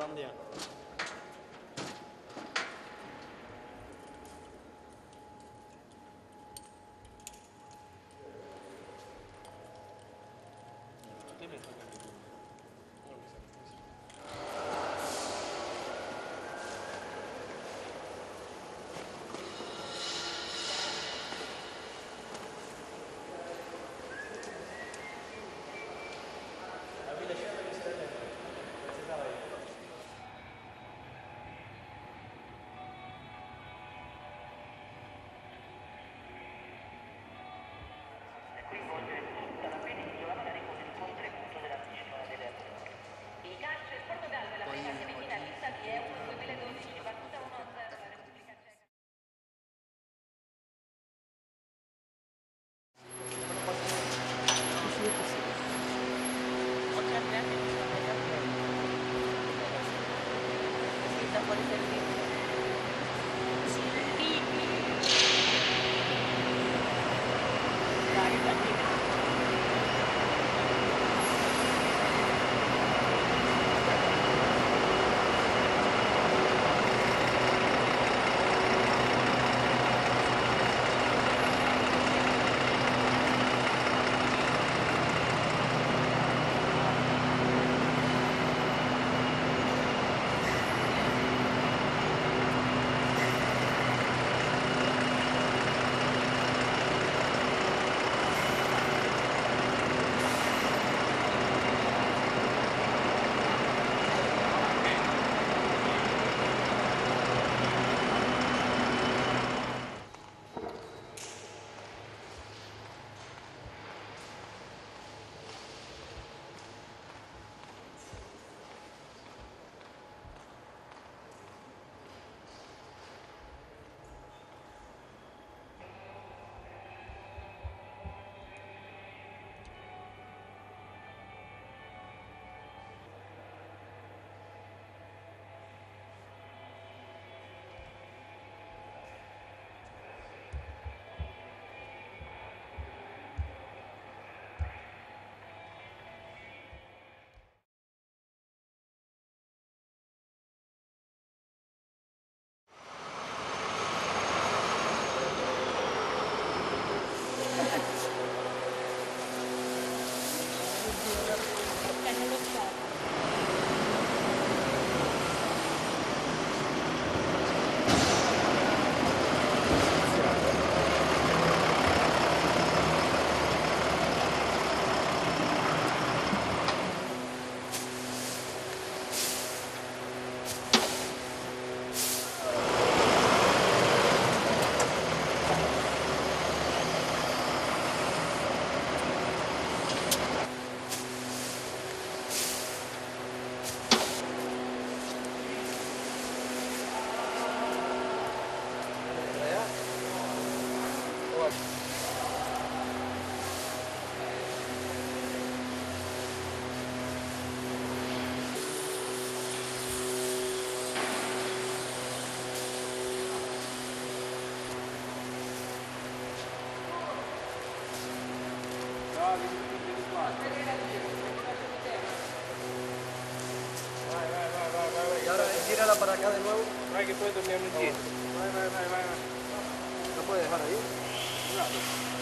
oradan Va, va, va, va, va, Ahora, en para acá de nuevo. No Hay que ponerle un tenis. Va, va, va, va. No puedes dejar ahí.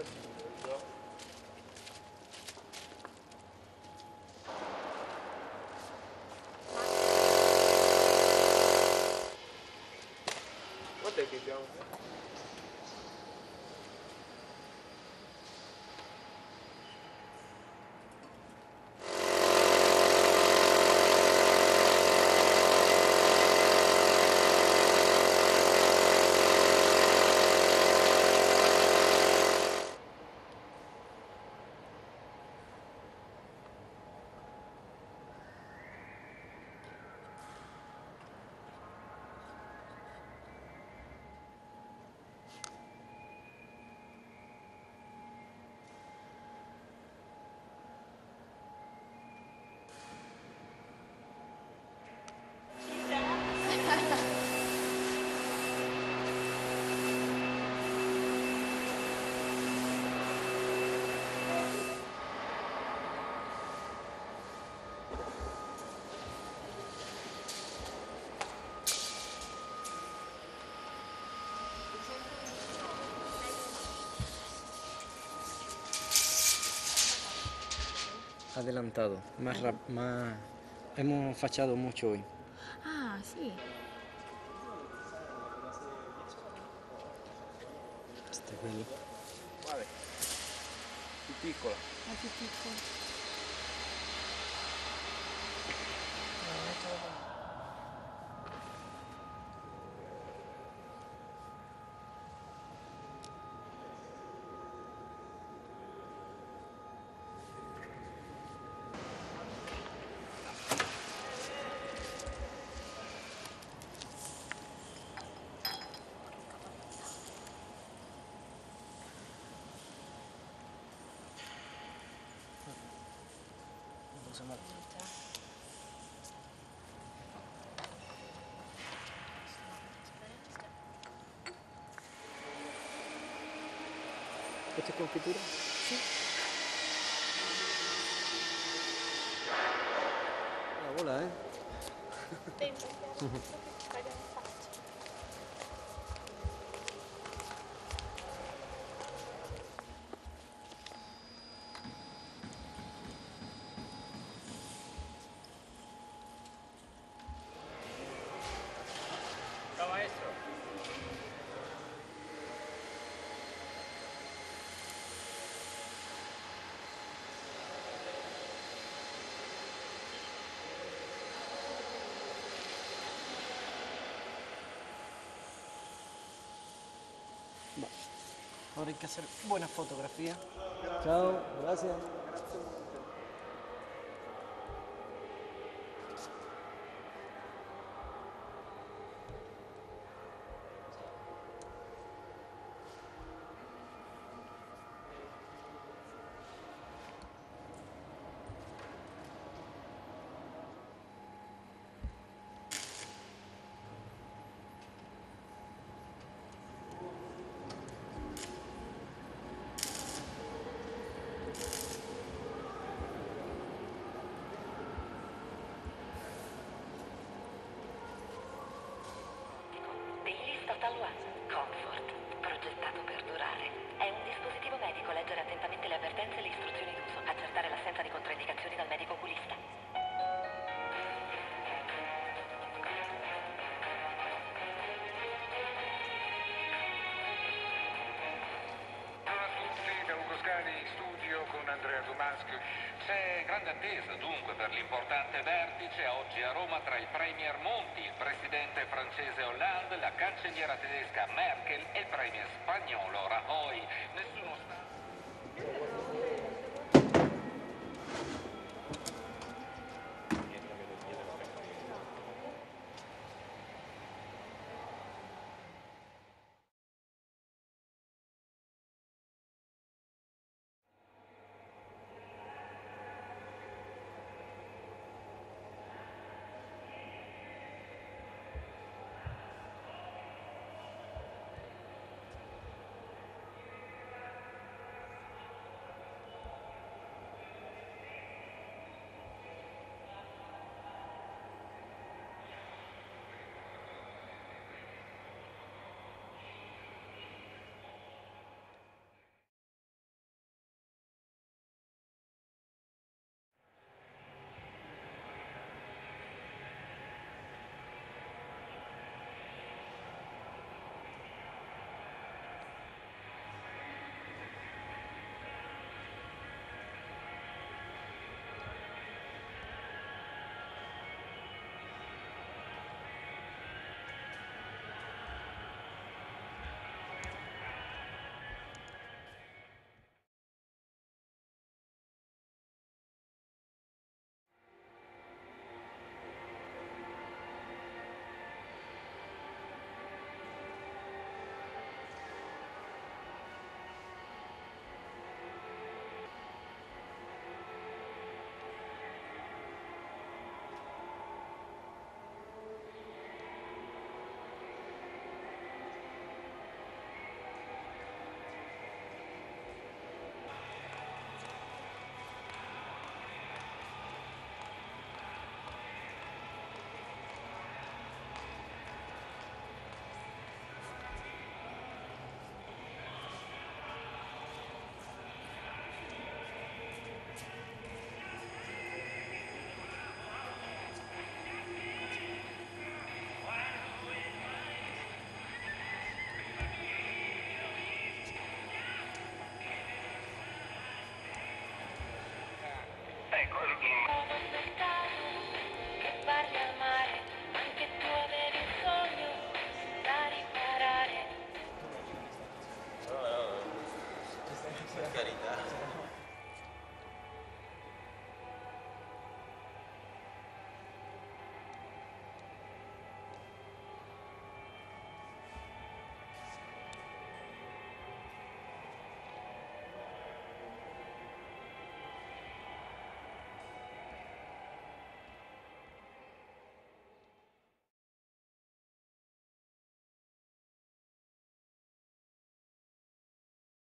끝. adelantado, más, rap, más hemos fachado mucho hoy. Ah, sí. Este es bello. Vale. Pitícola. La funciona aqui. Tá. Essa configura? Sim. Ah, olá, hein? Bem, que hacer buena fotografía Chao, gracias. Total Comfort, progettato per durare. È un dispositivo medico, leggere attentamente le avvertenze e le istruzioni d'uso, accertare l'assenza di controindicazioni dal medico attesa dunque per l'importante vertice oggi a Roma tra il Premier Monti, il presidente francese Hollande, la cancelliera tedesca Merkel e il premier spagnolo Rajoy. Nessuno